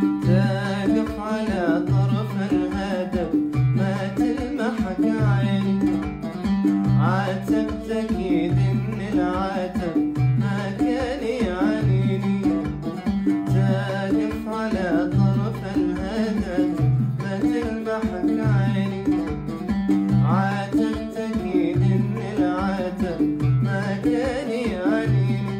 تقف على طرف الهدف ما تلمحك عيني عاتب إن العاتب ما كان يعنيني. تقف على طرف الهدف ما تلمحك عيني عاتب إن العاتب ما كان يعنيني.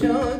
show